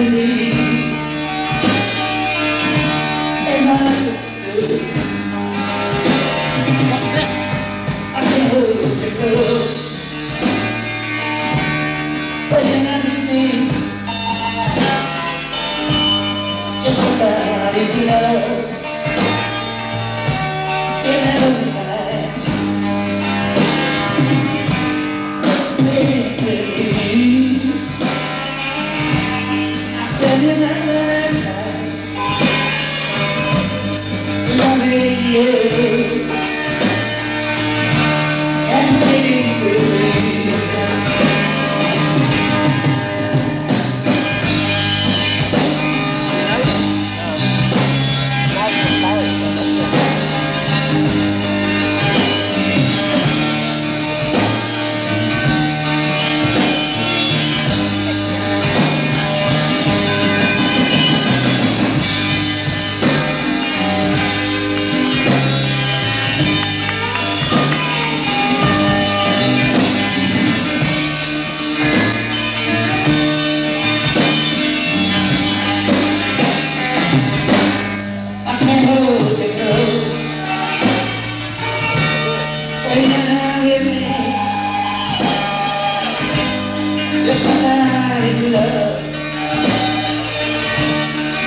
believe. In my Thank